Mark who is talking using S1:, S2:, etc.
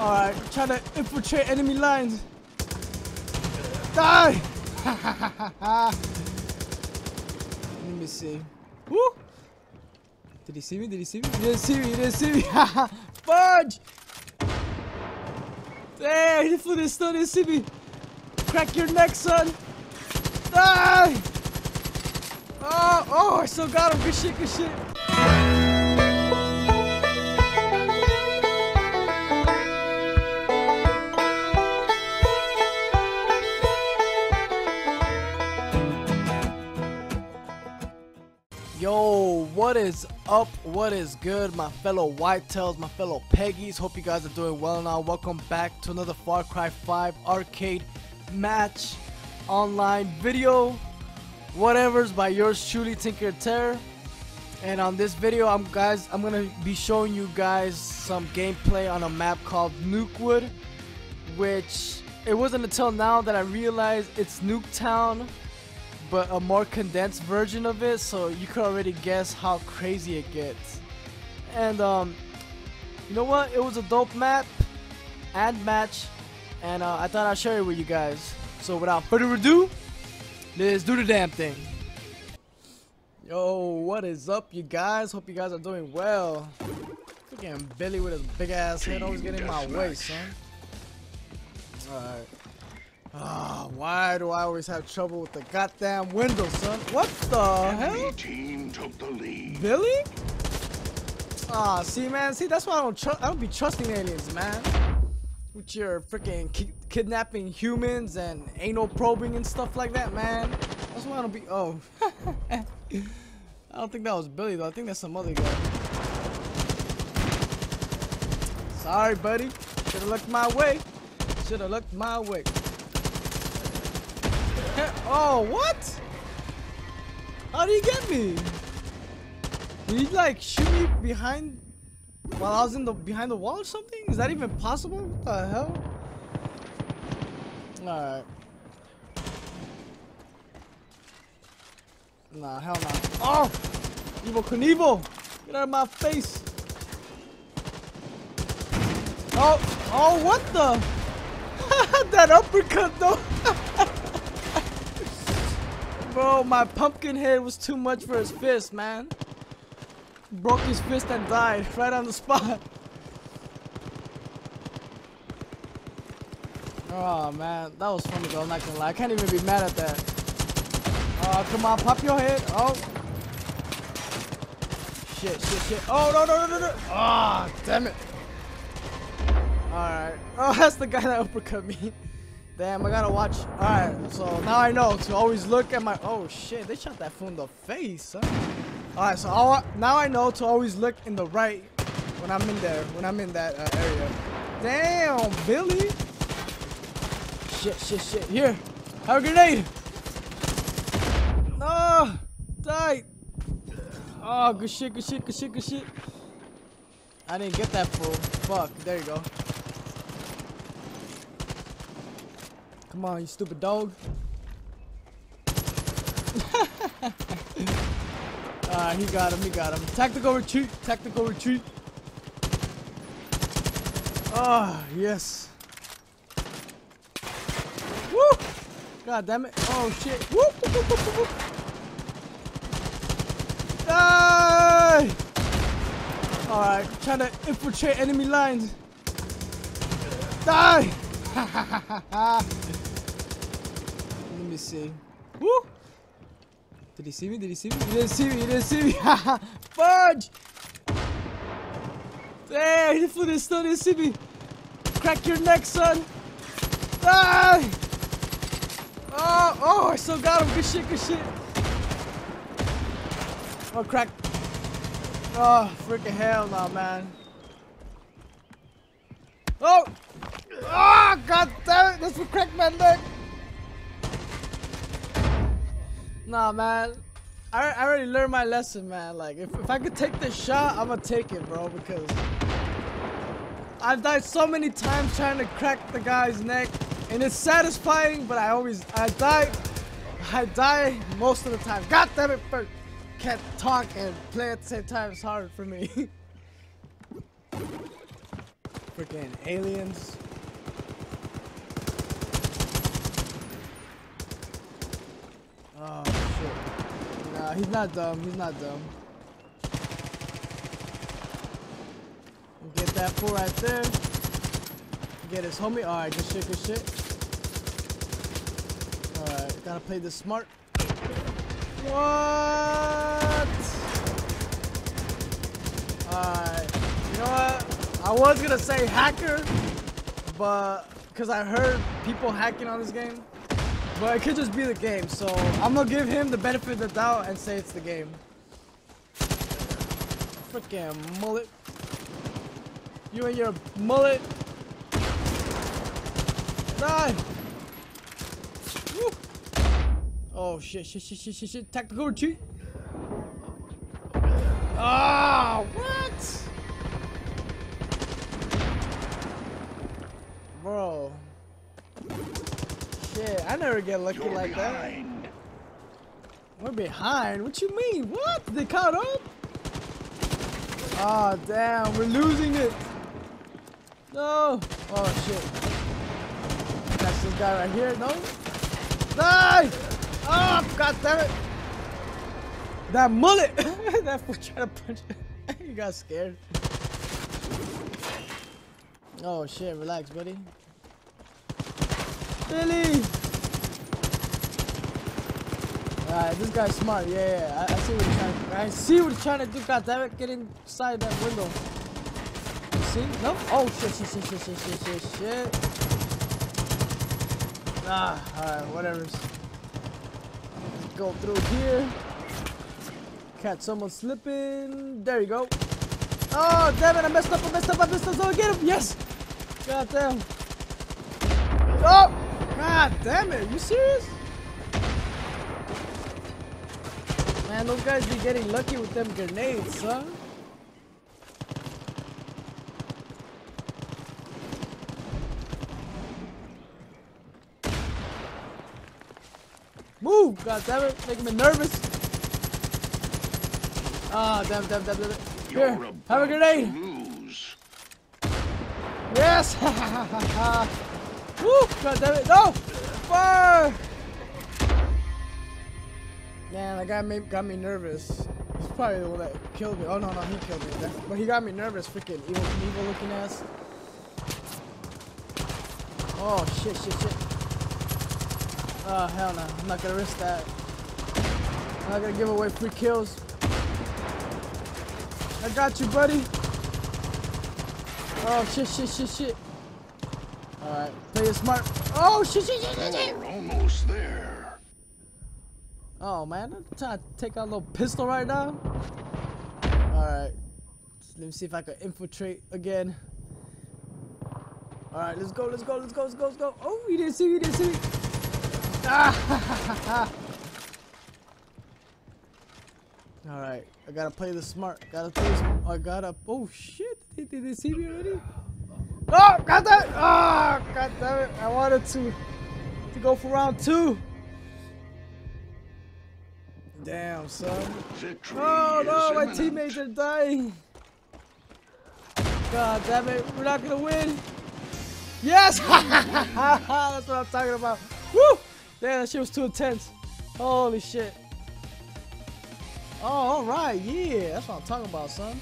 S1: Alright, trying to infiltrate enemy lines. Die! Let me see. Woo! Did he see me? Did he see me? He didn't see me. He didn't see me. Fudge! Hey, he flew this still didn't see me. Crack your neck, son. Die! Oh, oh, I still got him. Good shit, good shit. Yo, what is up? What is good, my fellow Whitetails, my fellow Peggies? Hope you guys are doing well now. Welcome back to another Far Cry 5 arcade match online video. Whatever's by yours truly, Tinker Terror. And on this video, I'm guys, I'm gonna be showing you guys some gameplay on a map called Nukewood, which it wasn't until now that I realized it's Nuketown but a more condensed version of it so you could already guess how crazy it gets. And um you know what? It was a dope map and match and uh, I thought I'd share it with you guys. So without further ado let's do the damn thing. Yo what is up you guys? Hope you guys are doing well. Freaking Billy with his big ass head always getting in my way son. Alright Ah, why do I always have trouble with the goddamn window, son? What the
S2: Enemy
S1: hell?
S2: team took the lead.
S1: Billy? Ah, see, man. See, that's why I don't trust. I don't be trusting aliens, man. With your freaking ki kidnapping humans and anal probing and stuff like that, man. That's why I don't be. Oh, I don't think that was Billy though. I think that's some other guy. Sorry, buddy. Should have looked my way. Should have looked my way. Oh, what? How did he get me? Did he like shoot me behind while I was in the behind the wall or something? Is that even possible? What the hell? Alright. Nah, hell no. Oh! Evel Knievel! Get out of my face! Oh! Oh, what the? that uppercut though! Bro, my pumpkin head was too much for his fist, man. Broke his fist and died right on the spot. Oh man, that was funny though, I'm not gonna lie. I can't even be mad at that. Oh, come on, pop your head. Oh. Shit, shit, shit. Oh, no, no, no, no, no. Ah, damn it. Alright. Oh, that's the guy that uppercut me. Damn, I gotta watch. Alright, so now I know to always look at my. Oh shit, they shot that fool in the face. Huh? Alright, so now I know to always look in the right when I'm in there, when I'm in that uh, area. Damn, Billy. Shit, shit, shit. Here, have a grenade. No, die. Oh, good shit, good shit, good shit, good shit. I didn't get that fool. Fuck, there you go. Come on, you stupid dog. Ah, he got him, he got him. Tactical retreat, tactical retreat. Ah, yes. Woo! God damn it. Oh shit. Whoop, whoop, whoop, whoop, whoop. Die! Alright, trying to infiltrate enemy lines. Die! Me see. Woo! Did he see me? Did he see me? He didn't see me. He didn't see me. Fudge! Hey, he flew this still didn't see me. Crack your neck, son. Die! Oh, oh, I still got him. Good shit, good shit. Oh, crack. Oh, freaking hell no, man. Oh! Ah, oh, god damn it! This will crack my neck. Nah, man. I, I already learned my lesson, man. Like, if, if I could take this shot, I'm gonna take it, bro, because I've died so many times trying to crack the guy's neck, and it's satisfying, but I always, I die, I die most of the time. God damn it, but can't talk and play at the same time. It's hard for me. freaking aliens. Oh shit. Nah, he's not dumb. He's not dumb. Get that fool right there. Get his homie. Alright, good shit, good shit. Alright, gotta play this smart. What? Alright. You know what? I was gonna say hacker, but because I heard people hacking on this game. But it could just be the game, so I'm gonna give him the benefit of the doubt and say it's the game. Freaking mullet. You and your mullet. Die! Woo. Oh shit, shit, shit, shit, shit, shit. Tactical retreat. Ah, what? Bro. Shit, I never get lucky You're like behind. that. We're behind? What you mean? What? They caught up? Ah, oh, damn, we're losing it. No. Oh, shit. That's this guy right here. No. Die! Oh, god damn it. That mullet! that fool tried to punch You got scared. Oh shit, relax, buddy. Billy! Alright, this guy's smart. Yeah, yeah. I, I, see what he's trying to I see what he's trying to do. God damn it, get inside that window. You see? No? Oh shit, shit, shit, shit, shit, shit, shit, shit. Ah, alright, whatever. Let's go through here. Catch someone slipping. There you go. Oh, damn it, I messed up, I messed up, I messed up. So get him. Yes! God damn. Oh! God damn it, you serious? Man, those guys be getting lucky with them grenades, huh? Move! God damn it, making me nervous. Ah, oh, damn, damn, damn, damn. Here, have a grenade. Yes! Woo! God damn it! No! Fire! Man, that guy made, got me nervous. He's probably the one that killed me. Oh no, no, he killed me. But he got me nervous. Freaking evil, evil looking ass. Oh shit, shit, shit. Oh hell no! I'm not gonna risk that. I'm not gonna give away free kills. I got you, buddy. Oh shit, shit, shit, shit. Alright, play it smart. Oh shit, shit, shit, shit, shit.
S2: We're almost there.
S1: Oh man, I'm trying to take out a little pistol right now. Alright. Let me see if I can infiltrate again. Alright, let's go, let's go, let's go, let's go, let's go. Oh, he didn't see me, he didn't see me. Ah! Alright, I gotta play the smart. Gotta play. I gotta. Oh shit! Did, did they see me already? Oh, got that! Oh, god damn it! I wanted to to go for round two. Damn, son.
S2: Victory
S1: oh no, my
S2: imminent.
S1: teammates are dying. God damn it, we're not gonna win. Yes! That's what I'm talking about. Woo! Damn, that shit was too intense. Holy shit. Oh, alright, yeah. That's what I'm talking about, son.